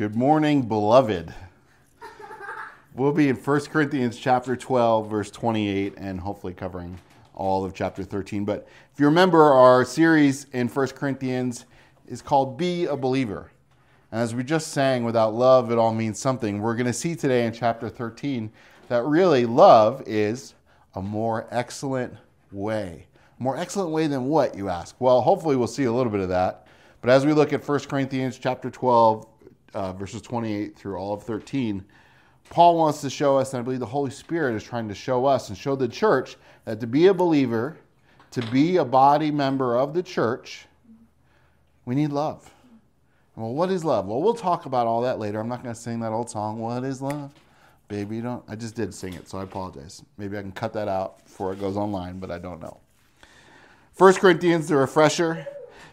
Good morning, beloved. We'll be in 1 Corinthians chapter 12, verse 28, and hopefully covering all of chapter 13. But if you remember, our series in 1 Corinthians is called Be a Believer. And as we just sang, without love, it all means something. We're going to see today in chapter 13 that really love is a more excellent way. More excellent way than what, you ask? Well, hopefully we'll see a little bit of that. But as we look at 1 Corinthians chapter 12, uh, verses 28 through all of 13, Paul wants to show us, and I believe the Holy Spirit is trying to show us and show the church that to be a believer, to be a body member of the church, we need love. Well, what is love? Well, we'll talk about all that later. I'm not going to sing that old song, What is Love? Baby, you don't. I just did sing it, so I apologize. Maybe I can cut that out before it goes online, but I don't know. 1 Corinthians, the refresher,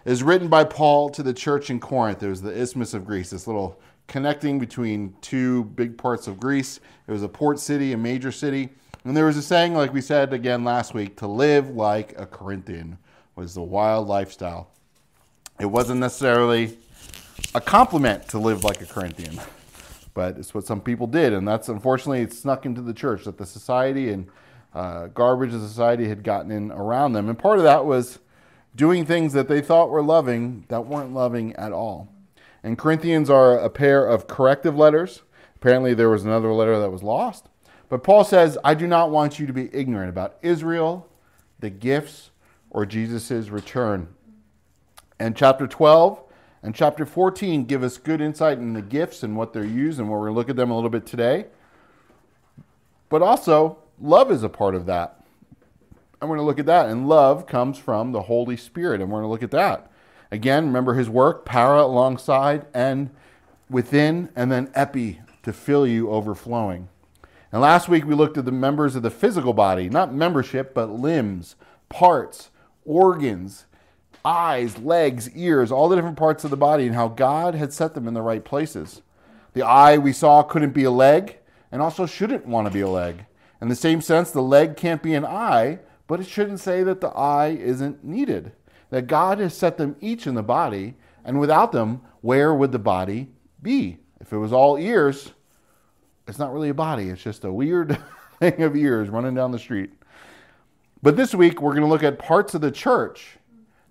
is written by Paul to the church in Corinth. It was the Isthmus of Greece, this little connecting between two big parts of Greece. It was a port city, a major city. And there was a saying, like we said again last week, to live like a Corinthian was the wild lifestyle. It wasn't necessarily a compliment to live like a Corinthian, but it's what some people did. And that's unfortunately, it snuck into the church that the society and uh, garbage of society had gotten in around them. And part of that was doing things that they thought were loving that weren't loving at all. And Corinthians are a pair of corrective letters. Apparently, there was another letter that was lost. But Paul says, I do not want you to be ignorant about Israel, the gifts, or Jesus' return. And chapter 12 and chapter 14 give us good insight in the gifts and what they're used, and we're going to look at them a little bit today. But also, love is a part of that. I'm going to look at that. And love comes from the Holy Spirit, and we're going to look at that. Again, remember his work, para alongside and within, and then epi to fill you overflowing. And last week we looked at the members of the physical body, not membership, but limbs, parts, organs, eyes, legs, ears, all the different parts of the body, and how God had set them in the right places. The eye we saw couldn't be a leg and also shouldn't want to be a leg. In the same sense, the leg can't be an eye, but it shouldn't say that the eye isn't needed. That God has set them each in the body, and without them, where would the body be? If it was all ears, it's not really a body, it's just a weird thing of ears running down the street. But this week, we're going to look at parts of the church,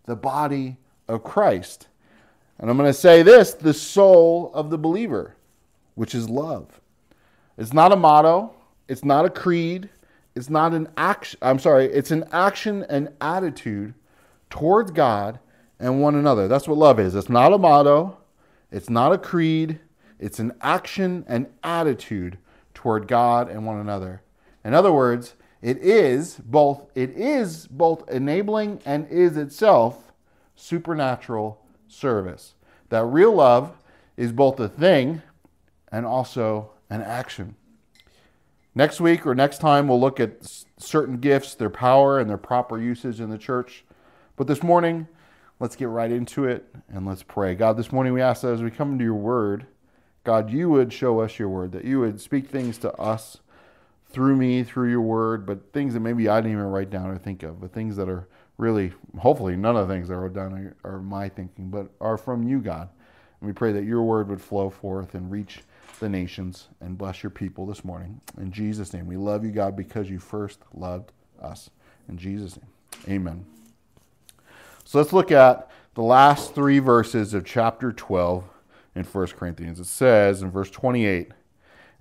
the body of Christ. And I'm going to say this the soul of the believer, which is love. It's not a motto, it's not a creed, it's not an action. I'm sorry, it's an action and attitude towards God and one another. That's what love is. It's not a motto, it's not a creed, it's an action and attitude toward God and one another. In other words, it is both it is both enabling and is itself supernatural service. That real love is both a thing and also an action. Next week or next time we'll look at certain gifts, their power and their proper usage in the church. But this morning, let's get right into it and let's pray. God, this morning we ask that as we come into your word, God, you would show us your word, that you would speak things to us through me, through your word, but things that maybe I didn't even write down or think of, but things that are really, hopefully, none of the things I wrote down are, are my thinking, but are from you, God. And we pray that your word would flow forth and reach the nations and bless your people this morning. In Jesus' name, we love you, God, because you first loved us. In Jesus' name, amen. So let's look at the last three verses of chapter 12 in 1 Corinthians. It says in verse 28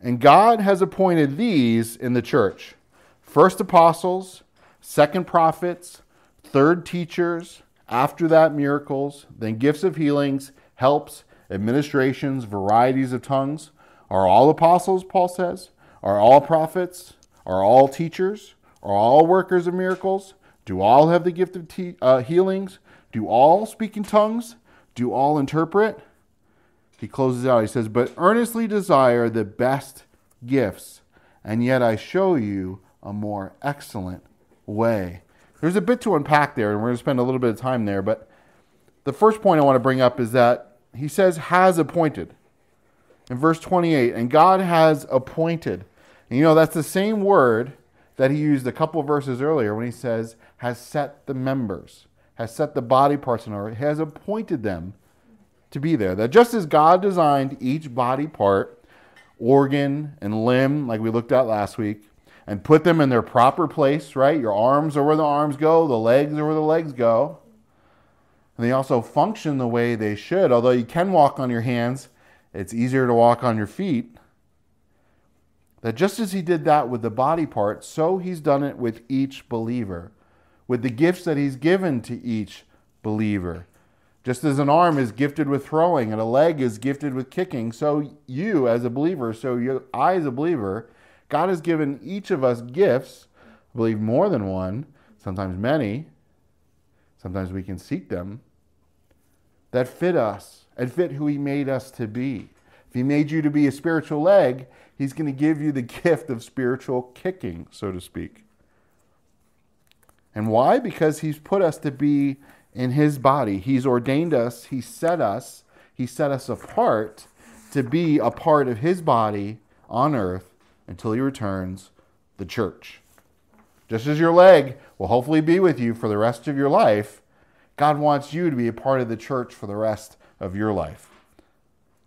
And God has appointed these in the church first apostles, second prophets, third teachers, after that miracles, then gifts of healings, helps, administrations, varieties of tongues. Are all apostles, Paul says? Are all prophets? Are all teachers? Are all workers of miracles? Do all have the gift of te- uh, healings? Do all speak in tongues? Do all interpret? He closes out. He says, But earnestly desire the best gifts, and yet I show you a more excellent way. There's a bit to unpack there, and we're going to spend a little bit of time there. But the first point I want to bring up is that he says, has appointed. In verse 28, and God has appointed. And you know, that's the same word that he used a couple verses earlier when he says, has set the members, has set the body parts in order, has appointed them to be there. That just as God designed each body part, organ and limb, like we looked at last week, and put them in their proper place, right? Your arms are where the arms go, the legs are where the legs go. And they also function the way they should. Although you can walk on your hands, it's easier to walk on your feet. That just as he did that with the body part, so he's done it with each believer, with the gifts that he's given to each believer. Just as an arm is gifted with throwing and a leg is gifted with kicking, so you as a believer, so you, I as a believer, God has given each of us gifts, I believe more than one, sometimes many. Sometimes we can seek them that fit us and fit who He made us to be. If He made you to be a spiritual leg, He's going to give you the gift of spiritual kicking, so to speak. And why? Because He's put us to be in His body. He's ordained us, He set us, He set us apart to be a part of His body on earth until He returns, the church. Just as your leg will hopefully be with you for the rest of your life, God wants you to be a part of the church for the rest of your life.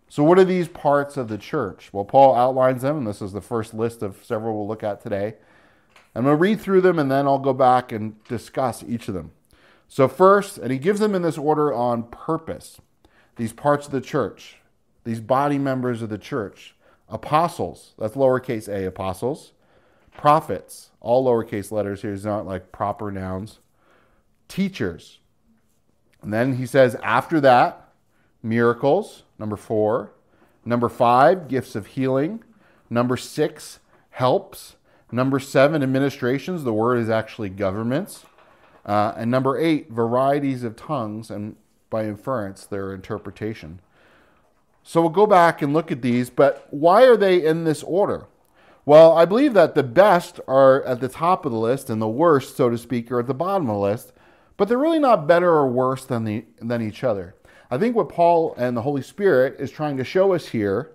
So, what are these parts of the church? Well, Paul outlines them, and this is the first list of several we'll look at today. I'm going to read through them and then I'll go back and discuss each of them. So, first, and he gives them in this order on purpose these parts of the church, these body members of the church apostles, that's lowercase a, apostles, prophets, all lowercase letters here, these aren't like proper nouns, teachers. And then he says, after that, miracles, number four. Number five, gifts of healing. Number six, helps. Number seven, administrations. The word is actually governments. Uh, and number eight, varieties of tongues, and by inference, their interpretation. So we'll go back and look at these, but why are they in this order? Well, I believe that the best are at the top of the list and the worst, so to speak, are at the bottom of the list, but they're really not better or worse than, the, than each other. I think what Paul and the Holy Spirit is trying to show us here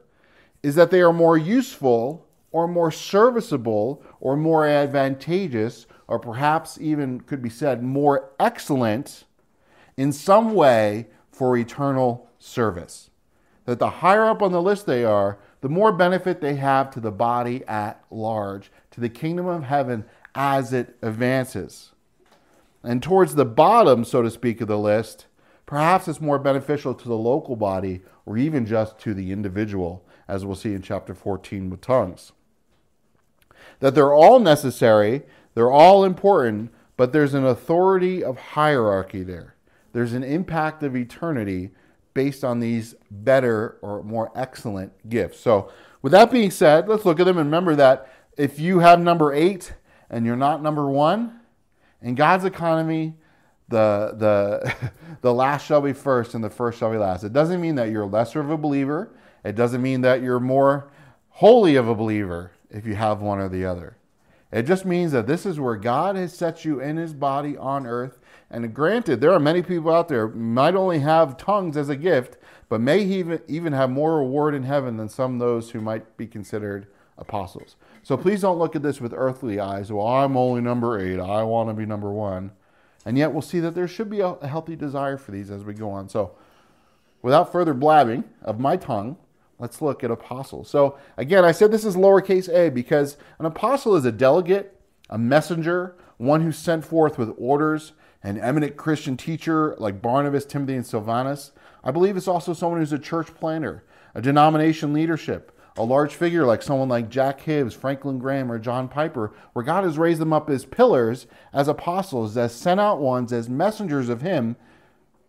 is that they are more useful or more serviceable or more advantageous or perhaps even could be said more excellent in some way for eternal service. That the higher up on the list they are, the more benefit they have to the body at large, to the kingdom of heaven as it advances. And towards the bottom, so to speak, of the list, perhaps it's more beneficial to the local body or even just to the individual, as we'll see in chapter 14 with tongues. That they're all necessary, they're all important, but there's an authority of hierarchy there. There's an impact of eternity based on these better or more excellent gifts. So, with that being said, let's look at them and remember that if you have number eight and you're not number one, in God's economy, the, the, the last shall be first and the first shall be last. It doesn't mean that you're lesser of a believer. It doesn't mean that you're more holy of a believer if you have one or the other. It just means that this is where God has set you in his body on earth. And granted, there are many people out there might only have tongues as a gift, but may even, even have more reward in heaven than some those who might be considered apostles. So please don't look at this with earthly eyes. Well, I'm only number eight. I want to be number one. And yet we'll see that there should be a healthy desire for these as we go on. So without further blabbing of my tongue, Let's look at apostles. So, again, I said this is lowercase a because an apostle is a delegate, a messenger, one who's sent forth with orders, an eminent Christian teacher like Barnabas, Timothy, and Silvanus. I believe it's also someone who's a church planner, a denomination leadership, a large figure like someone like Jack Hibbs, Franklin Graham, or John Piper, where God has raised them up as pillars, as apostles, as sent out ones, as messengers of Him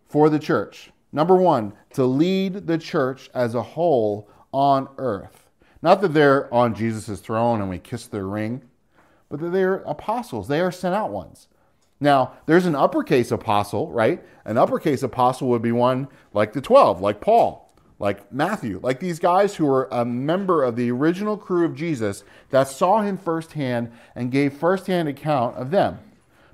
for the church. Number one, to lead the church as a whole on earth. Not that they're on Jesus' throne and we kiss their ring, but that they're apostles. They are sent out ones. Now, there's an uppercase apostle, right? An uppercase apostle would be one like the 12, like Paul, like Matthew, like these guys who were a member of the original crew of Jesus that saw him firsthand and gave firsthand account of them.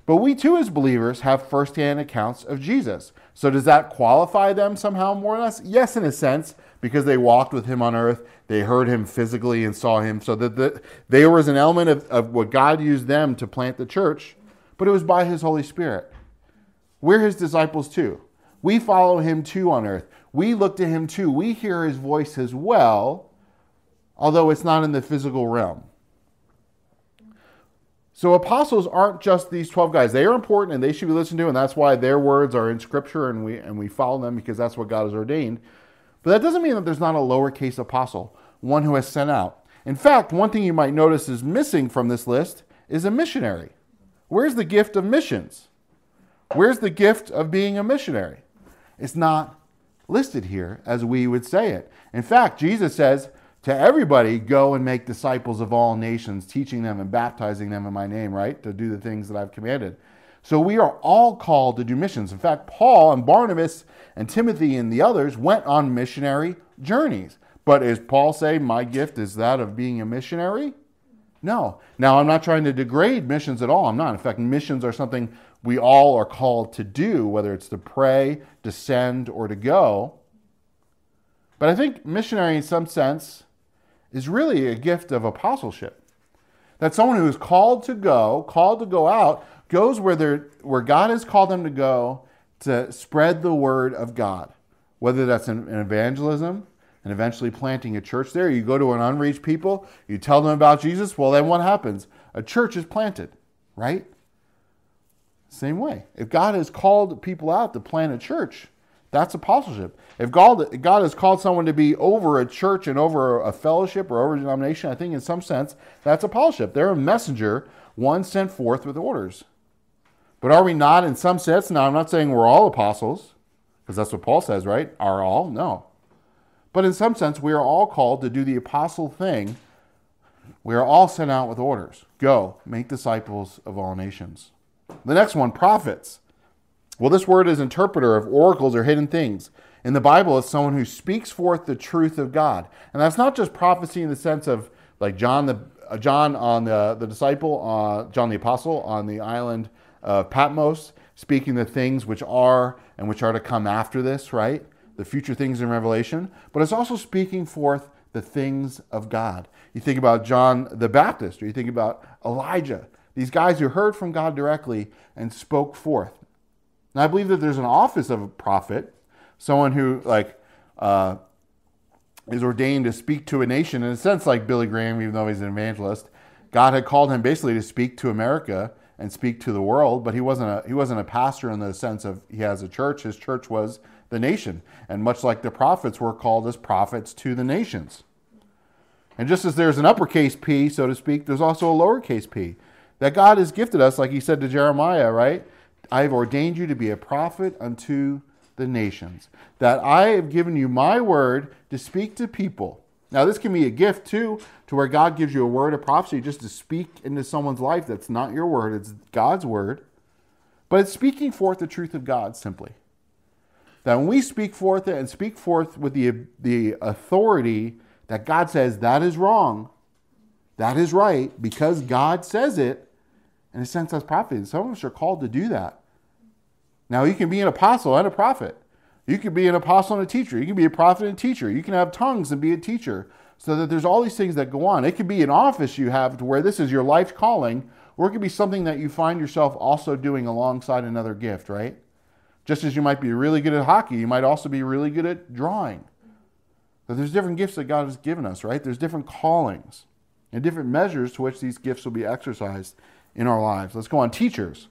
But we too, as believers, have firsthand accounts of Jesus. So does that qualify them somehow more or less? Yes, in a sense, because they walked with him on earth, they heard him physically and saw him. So that the, there was an element of, of what God used them to plant the church, but it was by his Holy Spirit. We're his disciples too. We follow him too on earth. We look to him too. We hear his voice as well, although it's not in the physical realm. So apostles aren't just these 12 guys. They are important and they should be listened to, and that's why their words are in scripture and we and we follow them because that's what God has ordained. But that doesn't mean that there's not a lowercase apostle, one who has sent out. In fact, one thing you might notice is missing from this list is a missionary. Where's the gift of missions? Where's the gift of being a missionary? It's not listed here as we would say it. In fact, Jesus says, to everybody, go and make disciples of all nations, teaching them and baptizing them in my name, right? To do the things that I've commanded. So we are all called to do missions. In fact, Paul and Barnabas and Timothy and the others went on missionary journeys. But is Paul say my gift is that of being a missionary? No. Now, I'm not trying to degrade missions at all. I'm not. In fact, missions are something we all are called to do, whether it's to pray, to send, or to go. But I think missionary, in some sense, is really a gift of apostleship. That someone who is called to go, called to go out, goes where, where God has called them to go to spread the word of God, whether that's in, in evangelism and eventually planting a church there. You go to an unreached people, you tell them about Jesus, well, then what happens? A church is planted, right? Same way. If God has called people out to plant a church, that's apostleship. If God, God has called someone to be over a church and over a fellowship or over a denomination, I think in some sense that's apostleship. They're a messenger, one sent forth with orders. But are we not in some sense? Now, I'm not saying we're all apostles, because that's what Paul says, right? Are all? No. But in some sense, we are all called to do the apostle thing. We are all sent out with orders go, make disciples of all nations. The next one, prophets. Well, this word is interpreter of oracles or hidden things. In the Bible, it's someone who speaks forth the truth of God. And that's not just prophecy in the sense of like John the uh, John on the, the disciple, uh, John the apostle on the island of Patmos, speaking the things which are and which are to come after this, right? The future things in Revelation. But it's also speaking forth the things of God. You think about John the Baptist, or you think about Elijah, these guys who heard from God directly and spoke forth. Now, I believe that there's an office of a prophet, someone who, like, uh, is ordained to speak to a nation, in a sense, like Billy Graham, even though he's an evangelist. God had called him basically to speak to America and speak to the world, but he wasn't a, he wasn't a pastor in the sense of he has a church. His church was the nation. And much like the prophets were called as prophets to the nations. And just as there's an uppercase P, so to speak, there's also a lowercase p. That God has gifted us, like he said to Jeremiah, right? I have ordained you to be a prophet unto the nations, that I have given you my word to speak to people. Now, this can be a gift too, to where God gives you a word of prophecy just to speak into someone's life. That's not your word, it's God's word. But it's speaking forth the truth of God simply. That when we speak forth it and speak forth with the, the authority that God says that is wrong, that is right, because God says it, in a sense, that's prophecy. Some of us are called to do that. Now, you can be an apostle and a prophet. You can be an apostle and a teacher. You can be a prophet and a teacher. You can have tongues and be a teacher. So that there's all these things that go on. It could be an office you have to where this is your life's calling, or it could be something that you find yourself also doing alongside another gift, right? Just as you might be really good at hockey, you might also be really good at drawing. But there's different gifts that God has given us, right? There's different callings and different measures to which these gifts will be exercised in our lives. Let's go on. Teachers.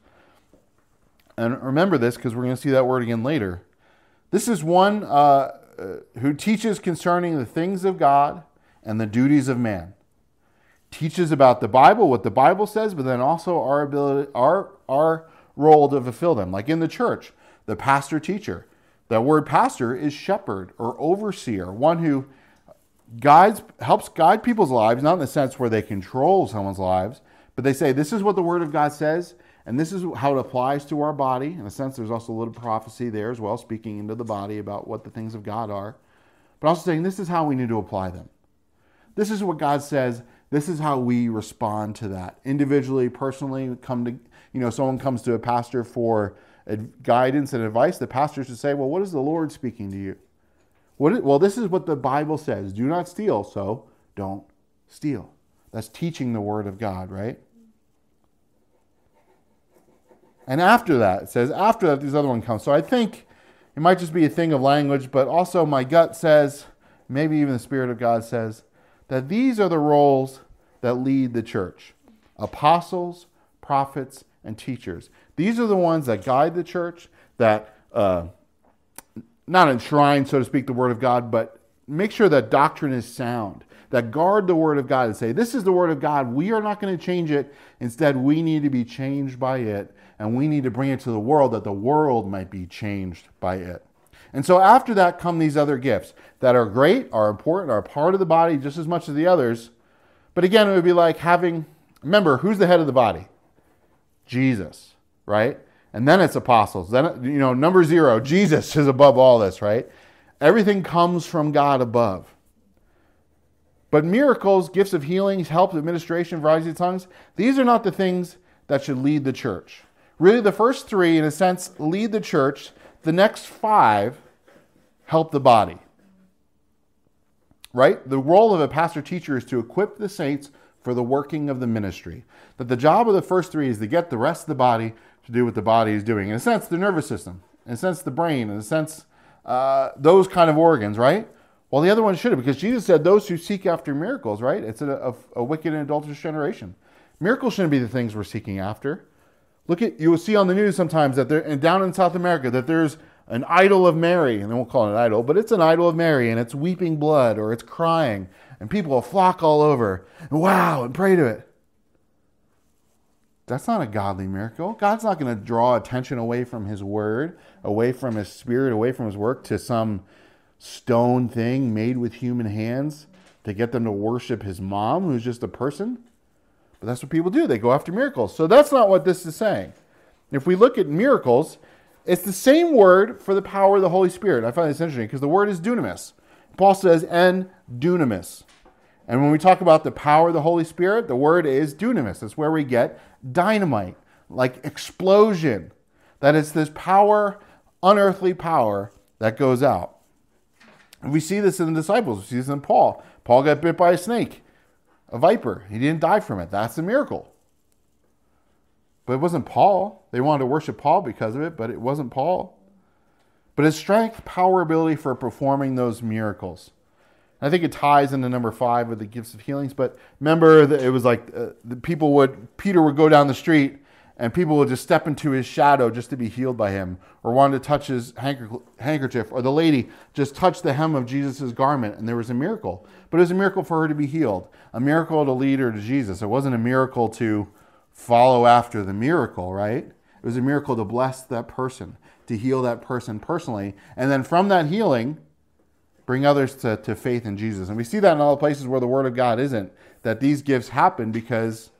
And remember this because we're going to see that word again later. This is one uh, uh, who teaches concerning the things of God and the duties of man. Teaches about the Bible, what the Bible says, but then also our ability, our, our role to fulfill them. Like in the church, the pastor teacher. The word pastor is shepherd or overseer, one who guides, helps guide people's lives, not in the sense where they control someone's lives, but they say, this is what the Word of God says, and this is how it applies to our body. In a sense, there's also a little prophecy there as well, speaking into the body about what the things of God are. But also saying, this is how we need to apply them. This is what God says. This is how we respond to that. Individually, personally, come to, you know, someone comes to a pastor for guidance and advice. The pastor should say, well, what is the Lord speaking to you? What is, well, this is what the Bible says do not steal, so don't steal. That's teaching the Word of God, right? And after that, it says, after that, these other one comes. So I think It might just be a thing of language, but also my gut says, maybe even the Spirit of God says, that these are the roles that lead the church apostles, prophets, and teachers. These are the ones that guide the church, that uh, not enshrine, so to speak, the Word of God, but make sure that doctrine is sound, that guard the Word of God and say, This is the Word of God. We are not going to change it. Instead, we need to be changed by it, and we need to bring it to the world that the world might be changed by it. And so after that come these other gifts that are great, are important, are part of the body just as much as the others. But again, it would be like having, remember, who's the head of the body? Jesus, right? And then it's apostles. Then, you know, number zero, Jesus is above all this, right? Everything comes from God above. But miracles, gifts of healings, help, administration, variety of tongues, these are not the things that should lead the church. Really, the first three, in a sense, lead the church. The next five help the body. Right? The role of a pastor teacher is to equip the saints for the working of the ministry. That the job of the first three is to get the rest of the body to do what the body is doing. In a sense, the nervous system, in a sense, the brain, in a sense, uh, those kind of organs, right? Well, the other one should have, because Jesus said those who seek after miracles, right? It's a, a, a wicked and adulterous generation. Miracles shouldn't be the things we're seeking after. Look at you will see on the news sometimes that there and down in South America that there's an idol of Mary, and they won't call it an idol, but it's an idol of Mary, and it's weeping blood or it's crying, and people will flock all over and wow and pray to it. That's not a godly miracle. God's not going to draw attention away from His Word, away from His Spirit, away from His work to some stone thing made with human hands to get them to worship His mom, who's just a person. But that's what people do. They go after miracles. So that's not what this is saying. If we look at miracles, it's the same word for the power of the Holy Spirit. I find this interesting because the word is dunamis. Paul says, and dunamis. And when we talk about the power of the Holy Spirit, the word is dunamis. That's where we get dynamite, like explosion. That it's this power, unearthly power, that goes out. And we see this in the disciples. We see this in Paul. Paul got bit by a snake, a viper. He didn't die from it. That's a miracle. But it wasn't Paul. They wanted to worship Paul because of it, but it wasn't Paul. But his strength, power, ability for performing those miracles. I think it ties into number five with the gifts of healings. But remember that it was like uh, the people would Peter would go down the street and people would just step into his shadow just to be healed by him, or wanted to touch his handkerchief, or the lady just touched the hem of Jesus' garment, and there was a miracle. But it was a miracle for her to be healed, a miracle to lead her to Jesus. It wasn't a miracle to follow after the miracle, right? It was a miracle to bless that person, to heal that person personally, and then from that healing bring others to, to faith in Jesus. And we see that in all the places where the Word of God isn't, that these gifts happen because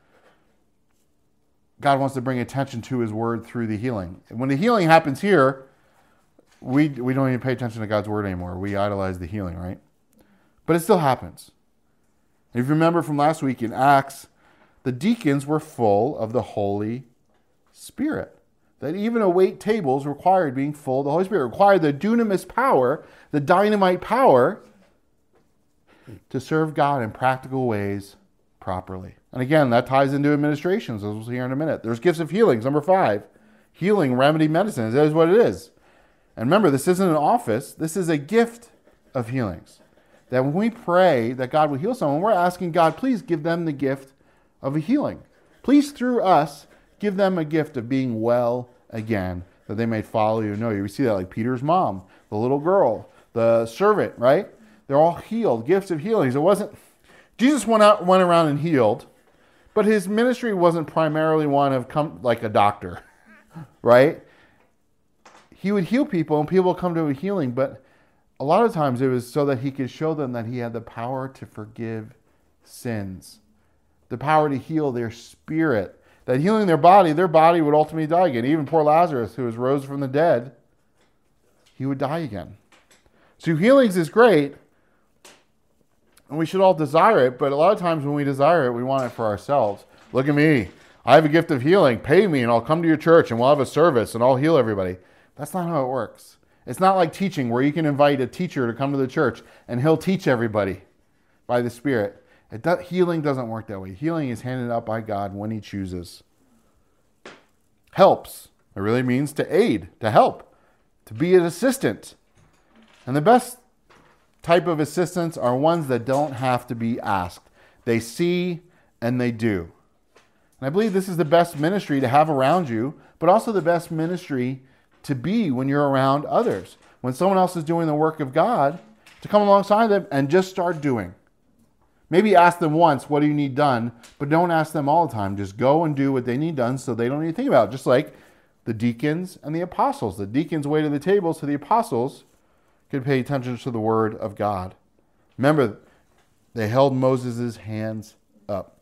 God wants to bring attention to His Word through the healing. And when the healing happens here, we, we don't even pay attention to God's Word anymore. We idolize the healing, right? But it still happens. If you remember from last week in Acts, the deacons were full of the Holy Spirit that even a wait tables required being full of the Holy Spirit, required the dunamis power, the dynamite power to serve God in practical ways properly. And again, that ties into administrations, as we'll see here in a minute. There's gifts of healings, number five. Healing, remedy, medicine. That is what it is. And remember, this isn't an office, this is a gift of healings. That when we pray that God will heal someone, we're asking God, please give them the gift of a healing. Please, through us, give them a gift of being well again, that they may follow you and know you. We see that like Peter's mom, the little girl, the servant, right? They're all healed, gifts of healings. It wasn't Jesus went out went around and healed, but his ministry wasn't primarily one of come like a doctor, right? He would heal people and people would come to a healing, but a lot of times it was so that he could show them that he had the power to forgive sins, the power to heal their spirit, that healing their body, their body would ultimately die again. Even poor Lazarus, who was rose from the dead, he would die again. So healings is great, and we should all desire it, but a lot of times when we desire it, we want it for ourselves. Look at me. I have a gift of healing. Pay me, and I'll come to your church, and we'll have a service, and I'll heal everybody. That's not how it works. It's not like teaching, where you can invite a teacher to come to the church, and he'll teach everybody by the Spirit. Does, healing doesn't work that way. Healing is handed out by God when He chooses. Helps. It really means to aid, to help, to be an assistant. And the best type of assistants are ones that don't have to be asked. They see and they do. And I believe this is the best ministry to have around you, but also the best ministry to be when you're around others. When someone else is doing the work of God, to come alongside them and just start doing. Maybe ask them once, what do you need done? But don't ask them all the time. Just go and do what they need done so they don't need to think about it. Just like the deacons and the apostles. The deacons waited at the table so the apostles could pay attention to the word of God. Remember, they held Moses' hands up.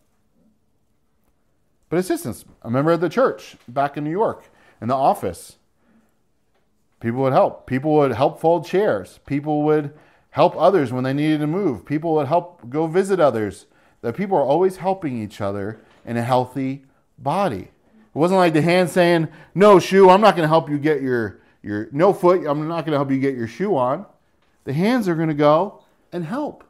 But assistants, a member of the church back in New York, in the office, people would help. People would help fold chairs. People would help others when they needed to move. People would help go visit others. That people are always helping each other in a healthy body. It wasn't like the hand saying, "No shoe, I'm not going to help you get your your no foot, I'm not going to help you get your shoe on." The hands are going to go and help.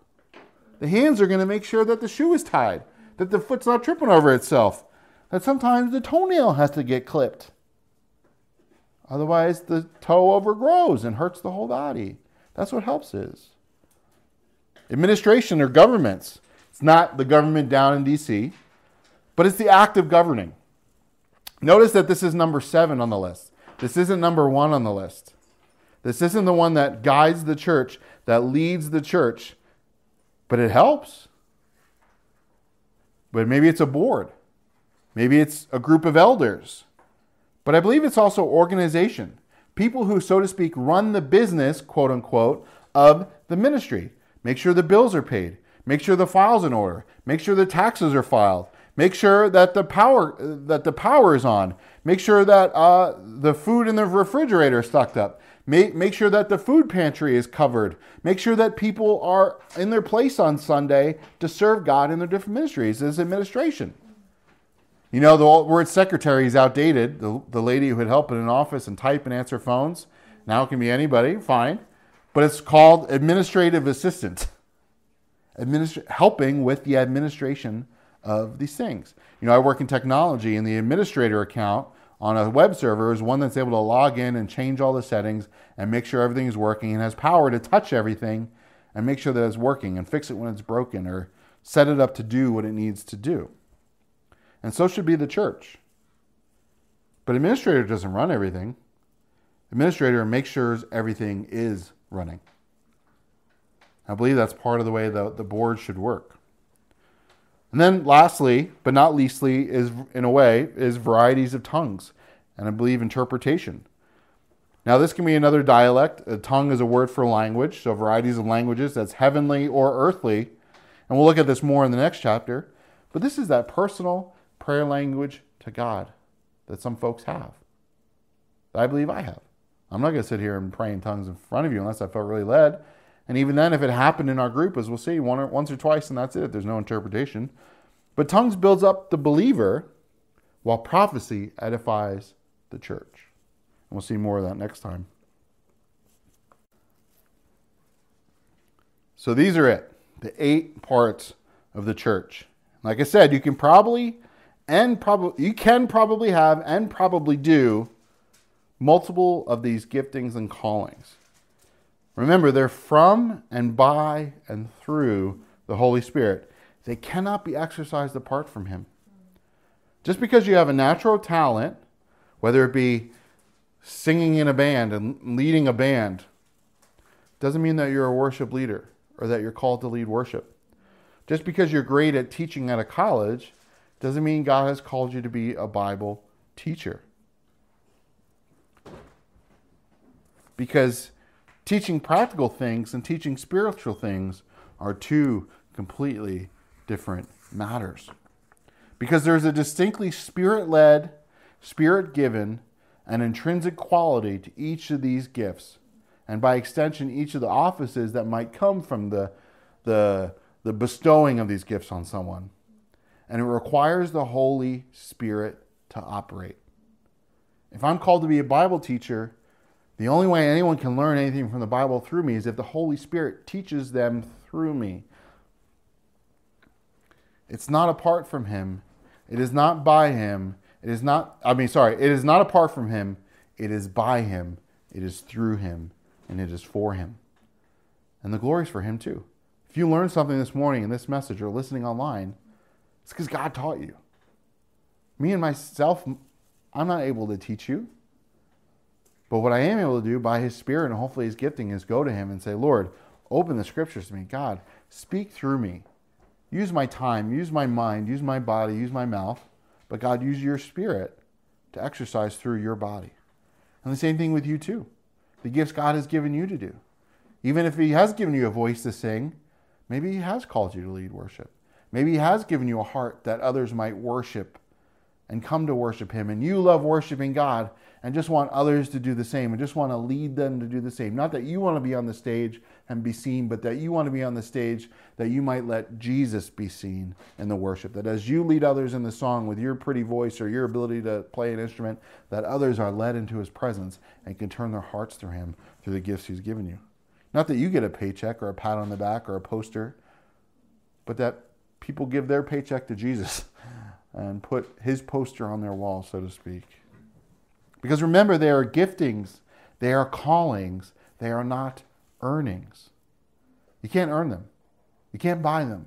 The hands are going to make sure that the shoe is tied, that the foot's not tripping over itself, that sometimes the toenail has to get clipped. Otherwise, the toe overgrows and hurts the whole body. That's what helps is. Administration or governments. It's not the government down in DC, but it's the act of governing. Notice that this is number seven on the list. This isn't number one on the list. This isn't the one that guides the church, that leads the church, but it helps. But maybe it's a board. Maybe it's a group of elders. But I believe it's also organization. People who, so to speak, run the business, quote unquote, of the ministry. Make sure the bills are paid. Make sure the files in order. Make sure the taxes are filed. Make sure that the power that the power is on. Make sure that uh, the food in the refrigerator is stocked up. Make, make sure that the food pantry is covered. Make sure that people are in their place on Sunday to serve God in their different ministries as administration. You know, the word secretary is outdated. The, the lady who would help in an office and type and answer phones. Now it can be anybody, fine. But it's called administrative assistant. Administ- helping with the administration of these things. You know, I work in technology, and the administrator account on a web server is one that's able to log in and change all the settings and make sure everything is working and has power to touch everything and make sure that it's working and fix it when it's broken or set it up to do what it needs to do. And so should be the church. But administrator doesn't run everything. Administrator makes sure everything is running. I believe that's part of the way the, the board should work. And then lastly, but not leastly, is in a way, is varieties of tongues. And I believe interpretation. Now, this can be another dialect. A tongue is a word for language, so varieties of languages that's heavenly or earthly. And we'll look at this more in the next chapter. But this is that personal prayer language to God that some folks have. I believe I have. I'm not going to sit here and pray in tongues in front of you unless I felt really led. And even then, if it happened in our group, as we'll see, one or, once or twice, and that's it, there's no interpretation. But tongues builds up the believer, while prophecy edifies the church. And we'll see more of that next time. So these are it, the eight parts of the church. Like I said, you can probably and probably you can probably have and probably do multiple of these giftings and callings. Remember, they're from and by and through the Holy Spirit. They cannot be exercised apart from Him. Just because you have a natural talent, whether it be singing in a band and leading a band, doesn't mean that you're a worship leader or that you're called to lead worship. Just because you're great at teaching at a college doesn't mean God has called you to be a Bible teacher. Because teaching practical things and teaching spiritual things are two completely different matters. Because there's a distinctly spirit led, spirit given, and intrinsic quality to each of these gifts. And by extension, each of the offices that might come from the, the, the bestowing of these gifts on someone and it requires the Holy Spirit to operate. If I'm called to be a Bible teacher, the only way anyone can learn anything from the Bible through me is if the Holy Spirit teaches them through me. It's not apart from Him. It is not by Him. It is not, I mean, sorry, it is not apart from Him. It is by Him it is through him and it is for him. And the glory is for him too. If you learned something this morning in this message or listening online, it's because God taught you. Me and myself, I'm not able to teach you. But what I am able to do by His Spirit and hopefully His gifting is go to Him and say, Lord, open the scriptures to me. God, speak through me. Use my time, use my mind, use my body, use my mouth. But God, use your Spirit to exercise through your body. And the same thing with you, too. The gifts God has given you to do. Even if He has given you a voice to sing, maybe He has called you to lead worship. Maybe He has given you a heart that others might worship and come to worship Him. And you love worshiping God and just want others to do the same and just want to lead them to do the same. Not that you want to be on the stage and be seen, but that you want to be on the stage that you might let Jesus be seen in the worship. That as you lead others in the song with your pretty voice or your ability to play an instrument, that others are led into his presence and can turn their hearts to him through the gifts he's given you. Not that you get a paycheck or a pat on the back or a poster, but that people give their paycheck to Jesus and put his poster on their wall, so to speak. Because remember, they are giftings, they are callings, they are not earnings. You can't earn them, you can't buy them.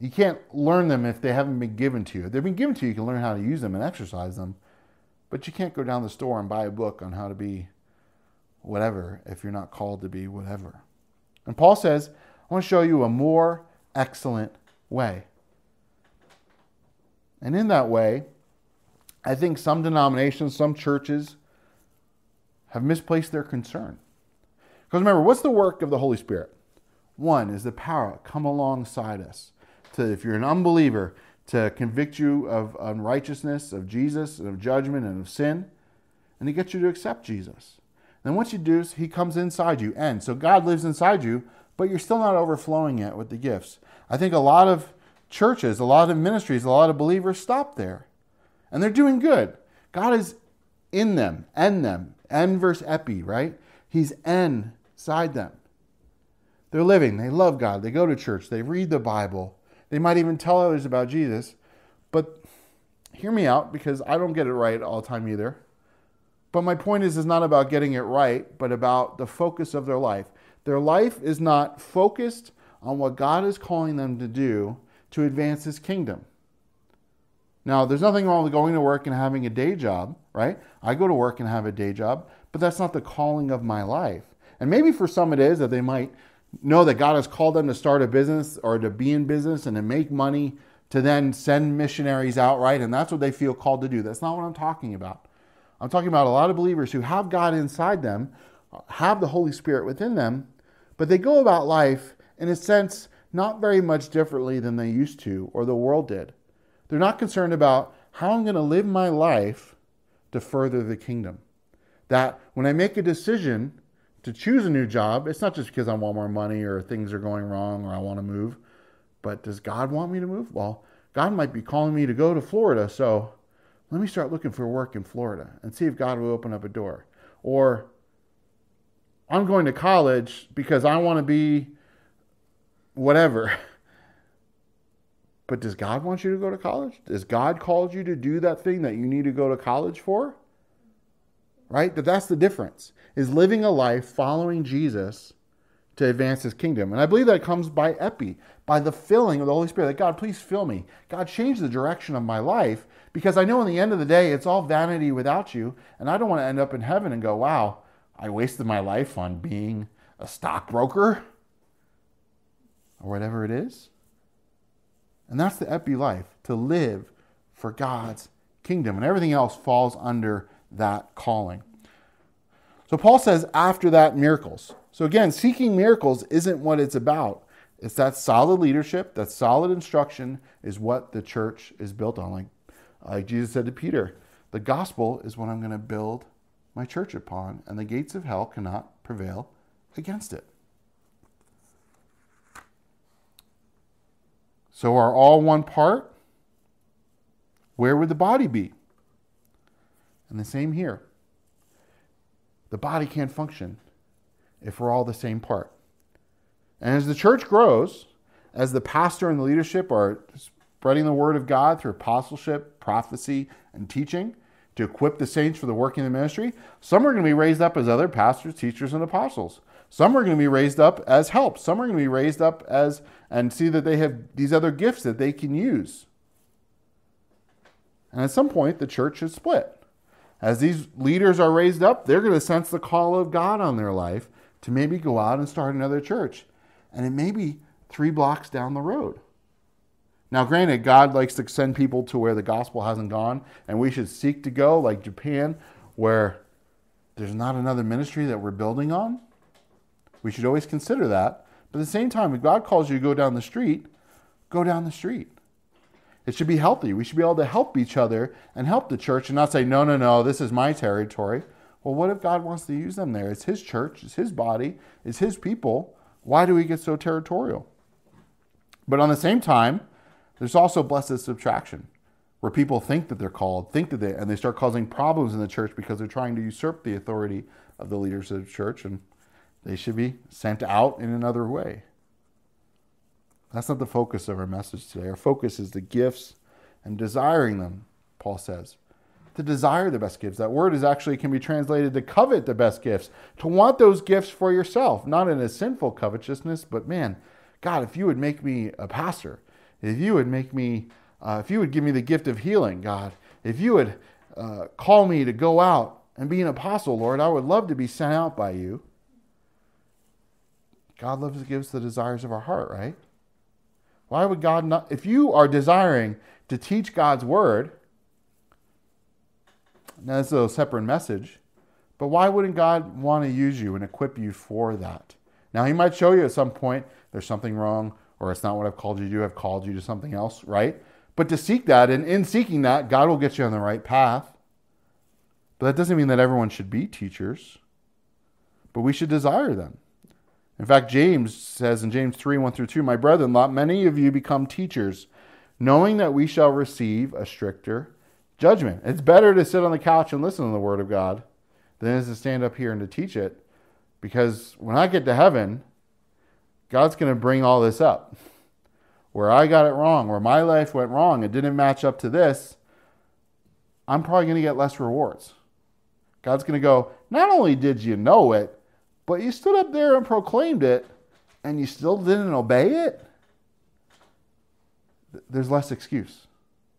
You can't learn them if they haven't been given to you. If they've been given to you, you can learn how to use them and exercise them. But you can't go down the store and buy a book on how to be whatever if you're not called to be whatever. And Paul says, I want to show you a more excellent way. And in that way, I think some denominations, some churches have misplaced their concern. Because remember, what's the work of the Holy Spirit? One is the power come alongside us. To, if you're an unbeliever, to convict you of unrighteousness, of Jesus, and of judgment, and of sin, and to get you to accept Jesus. Then what you do is He comes inside you, and so God lives inside you, but you're still not overflowing yet with the gifts. I think a lot of churches, a lot of ministries, a lot of believers stop there. And they're doing good. God is in them, en them, en verse epi, right? He's inside them. They're living, they love God, they go to church, they read the Bible, they might even tell others about Jesus. But hear me out because I don't get it right all the time either. But my point is, is not about getting it right, but about the focus of their life. Their life is not focused on what God is calling them to do to advance His kingdom. Now, there's nothing wrong with going to work and having a day job, right? I go to work and have a day job, but that's not the calling of my life. And maybe for some it is that they might know that God has called them to start a business or to be in business and to make money to then send missionaries out, right? And that's what they feel called to do. That's not what I'm talking about. I'm talking about a lot of believers who have God inside them, have the Holy Spirit within them, but they go about life in a sense not very much differently than they used to or the world did. They're not concerned about how I'm going to live my life to further the kingdom. That when I make a decision to choose a new job, it's not just because I want more money or things are going wrong or I want to move, but does God want me to move? Well, God might be calling me to go to Florida, so let me start looking for work in Florida and see if God will open up a door. Or I'm going to college because I want to be whatever. But does God want you to go to college? Does God called you to do that thing that you need to go to college for? Right? That that's the difference. Is living a life following Jesus to advance his kingdom. And I believe that comes by epi, by the filling of the Holy Spirit. That God, please fill me. God, change the direction of my life because I know in the end of the day it's all vanity without you. And I don't want to end up in heaven and go, wow, I wasted my life on being a stockbroker or whatever it is. And that's the epi life, to live for God's kingdom. And everything else falls under that calling. So Paul says, after that, miracles. So again, seeking miracles isn't what it's about. It's that solid leadership, that solid instruction is what the church is built on. Like, like Jesus said to Peter, the gospel is what I'm going to build my church upon, and the gates of hell cannot prevail against it. So are all one part? Where would the body be? And the same here. The body can't function if we're all the same part. And as the church grows, as the pastor and the leadership are spreading the word of God through apostleship, prophecy, and teaching, to equip the saints for the work in the ministry. Some are going to be raised up as other pastors, teachers, and apostles. Some are going to be raised up as help. Some are going to be raised up as and see that they have these other gifts that they can use. And at some point, the church is split. As these leaders are raised up, they're going to sense the call of God on their life to maybe go out and start another church. And it may be three blocks down the road. Now, granted, God likes to send people to where the gospel hasn't gone, and we should seek to go, like Japan, where there's not another ministry that we're building on. We should always consider that. But at the same time, if God calls you to go down the street, go down the street. It should be healthy. We should be able to help each other and help the church and not say, no, no, no, this is my territory. Well, what if God wants to use them there? It's His church, it's His body, it's His people. Why do we get so territorial? But on the same time, there's also blessed subtraction, where people think that they're called, think that they, and they start causing problems in the church because they're trying to usurp the authority of the leaders of the church, and they should be sent out in another way. That's not the focus of our message today. Our focus is the gifts and desiring them, Paul says. To desire the best gifts. That word is actually can be translated to covet the best gifts, to want those gifts for yourself, not in a sinful covetousness, but man, God, if you would make me a pastor, if you would make me, uh, if you would give me the gift of healing, God, if you would uh, call me to go out and be an apostle, Lord, I would love to be sent out by you. God loves to give us the desires of our heart, right? Why would God not? If you are desiring to teach God's word, now that's a separate message, but why wouldn't God want to use you and equip you for that? Now, He might show you at some point there's something wrong or it's not what I've called you to do, I've called you to something else, right? But to seek that, and in seeking that, God will get you on the right path. But that doesn't mean that everyone should be teachers, but we should desire them. In fact, James says in James 3 1 through 2, My brethren, let many of you become teachers, knowing that we shall receive a stricter judgment. It's better to sit on the couch and listen to the word of God than it is to stand up here and to teach it. Because when I get to heaven, God's going to bring all this up. Where I got it wrong, where my life went wrong, it didn't match up to this, I'm probably going to get less rewards. God's going to go, Not only did you know it, but you stood up there and proclaimed it, and you still didn't obey it, there's less excuse.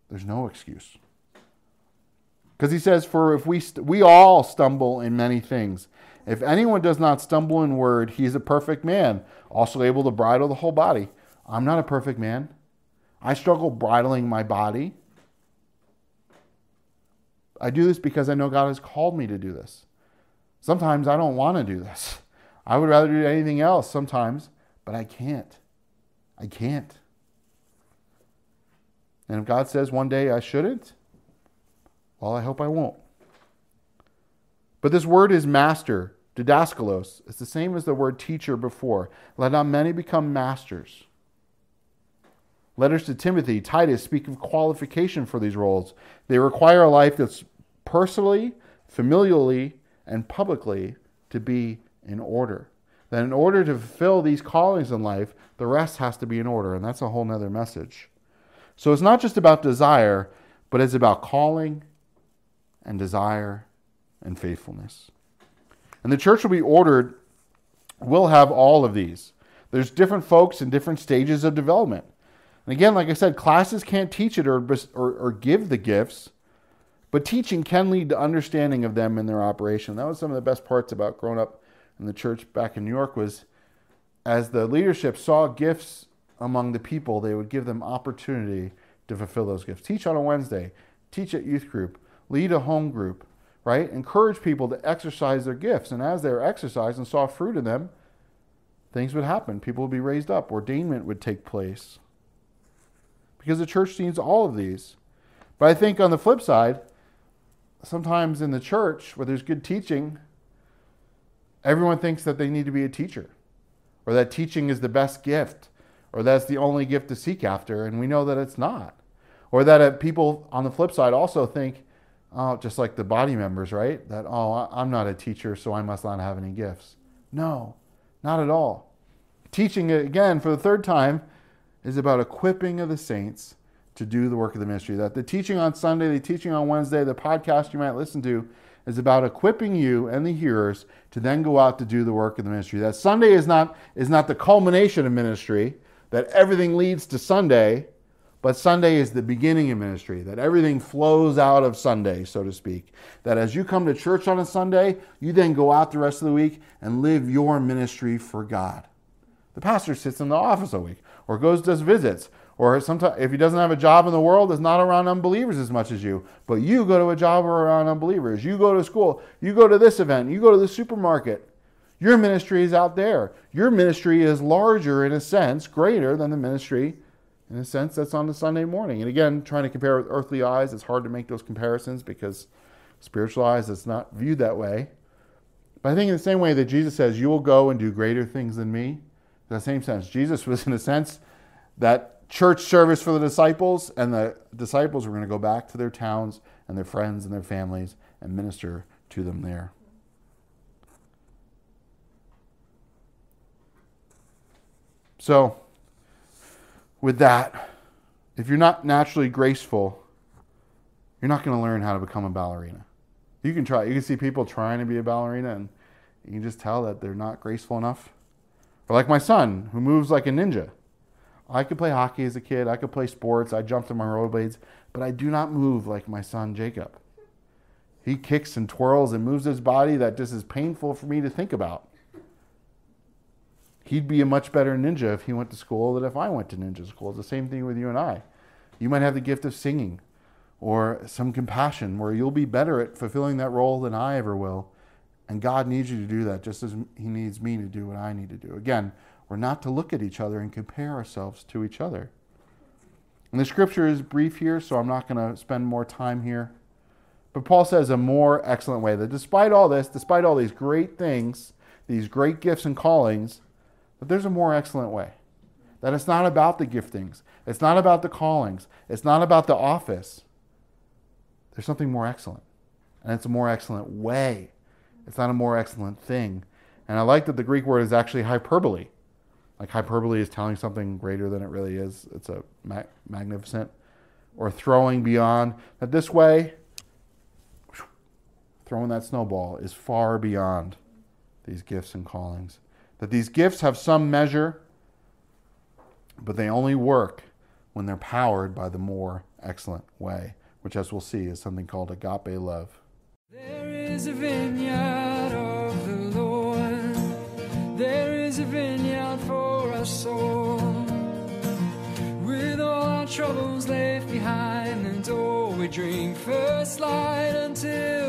There's no excuse. Because he says, For if we, st- we all stumble in many things. If anyone does not stumble in word, he is a perfect man, also able to bridle the whole body. I'm not a perfect man. I struggle bridling my body. I do this because I know God has called me to do this. Sometimes I don't want to do this. I would rather do anything else sometimes, but I can't. I can't. And if God says one day I shouldn't, well, I hope I won't. But this word is master, didaskalos. It's the same as the word teacher before. Let not many become masters. Letters to Timothy, Titus speak of qualification for these roles. They require a life that's personally, familially, and publicly to be in order. That in order to fulfill these callings in life, the rest has to be in order. And that's a whole nother message. So it's not just about desire, but it's about calling and desire and faithfulness. And the church will be ordered, will have all of these. There's different folks in different stages of development. And again, like I said, classes can't teach it or, or, or give the gifts. But teaching can lead to understanding of them in their operation. That was some of the best parts about growing up in the church back in New York was as the leadership saw gifts among the people, they would give them opportunity to fulfill those gifts. Teach on a Wednesday, teach at youth group, lead a home group, right? Encourage people to exercise their gifts. And as they were exercised and saw fruit in them, things would happen. People would be raised up, ordainment would take place. Because the church needs all of these. But I think on the flip side, sometimes in the church where there's good teaching, everyone thinks that they need to be a teacher or that teaching is the best gift or that's the only gift to seek after. And we know that it's not. Or that uh, people on the flip side also think, oh, just like the body members, right? That, oh, I'm not a teacher, so I must not have any gifts. No, not at all. Teaching, again, for the third time, is about equipping of the saints to do the work of the ministry. That the teaching on Sunday, the teaching on Wednesday, the podcast you might listen to is about equipping you and the hearers to then go out to do the work of the ministry. That Sunday is not is not the culmination of ministry, that everything leads to Sunday, but Sunday is the beginning of ministry, that everything flows out of Sunday, so to speak. That as you come to church on a Sunday, you then go out the rest of the week and live your ministry for God. The pastor sits in the office a week or goes does visits or sometimes if he doesn't have a job in the world is not around unbelievers as much as you. But you go to a job around unbelievers. You go to school. You go to this event. You go to the supermarket. Your ministry is out there. Your ministry is larger in a sense greater than the ministry in a sense that's on the sunday morning. And again trying to compare with earthly eyes it's hard to make those comparisons because spiritual eyes it's not viewed that way. But i think in the same way that jesus says you will go and do greater things than me. In the same sense jesus was in a sense that church service for the disciples, and the disciples were going to go back to their towns and their friends and their families and minister to them there. So, with that, if you're not naturally graceful, you're not going to learn how to become a ballerina. You can try. You can see people trying to be a ballerina, and you can just tell that they're not graceful enough. Or like my son, who moves like a ninja. I could play hockey as a kid. I could play sports. I jumped on my rollerblades, but I do not move like my son Jacob. He kicks and twirls and moves his body that just is painful for me to think about. He'd be a much better ninja if he went to school than if I went to ninja school. It's the same thing with you and I. You might have the gift of singing or some compassion where you'll be better at fulfilling that role than I ever will. And God needs you to do that just as He needs me to do what I need to do. Again, we're not to look at each other and compare ourselves to each other. And the scripture is brief here, so I'm not going to spend more time here. But Paul says a more excellent way that despite all this, despite all these great things, these great gifts and callings, that there's a more excellent way. That it's not about the giftings, it's not about the callings, it's not about the office. There's something more excellent. And it's a more excellent way. It's not a more excellent thing. And I like that the Greek word is actually hyperbole. Like hyperbole is telling something greater than it really is. It's a magnificent or throwing beyond. That this way, throwing that snowball is far beyond these gifts and callings. That these gifts have some measure, but they only work when they're powered by the more excellent way, which, as we'll see, is something called agape love. There is a vineyard of the Lord. There is a vineyard soul. With all our troubles left behind, and all we drink first light until